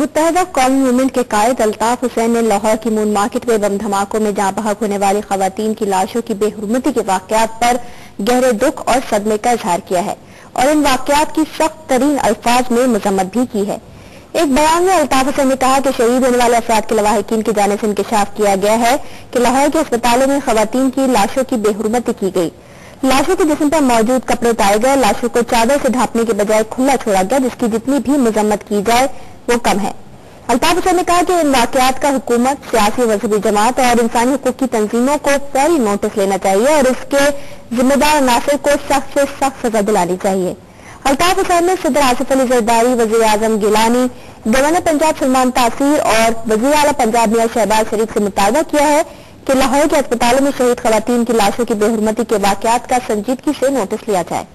मुतहदा कौम मूवमेंट के कायद अल्ताफ हुसैन ने लाहौर की मून मार्केट में बम धमाकों में जहाँ बहक होने वाली खातन की लाशों की बेहरमती के वाकत पर गहरे दुख और सदमे का इजहार किया है और इन वाकत की सख्त तरीन अल्फाज में मजम्मत भी की है। एक बयान में अल्ताफ हुसैन ने कहा कि शहीद होने वाले अफराद के लवाहकिन की जाने से इंकशाफ किया गया है कि लाहौर के अस्पतालों में खातन की लाशों की बेहरमती की गई। लाशों के जिसम पर मौजूद कपड़े उतारे गए, लाशों को चादर से ढांपने के बजाय खुला छोड़ा गया, जिसकी जितनी भी मजम्मत की जाए वो कम है। अल्ताफ हुसैन ने कहा कि इन वाकत का हुकूमत सियासी मजहबी जमात और इंसानी हकूक की तंजीमों को फौरी नोटिस लेना चाहिए और इसके जिम्मेदार नासिर को सख्त से सख्त सजा दिलानी चाहिए। अल्ताफ हुसैन ने सदर आसिफ अली जरदारी वजी अजम गिलानी, गवर्नर पंजाब सलमान तासीर और वजी अला पंजाब मियाँ शहबाज शरीफ से मुतालबा किया है कि लाहौर के अस्पतालों में शहीद खातन की लाशों की बेहरमती के वाकत का संजीदगी से नोटिस लिया जाए।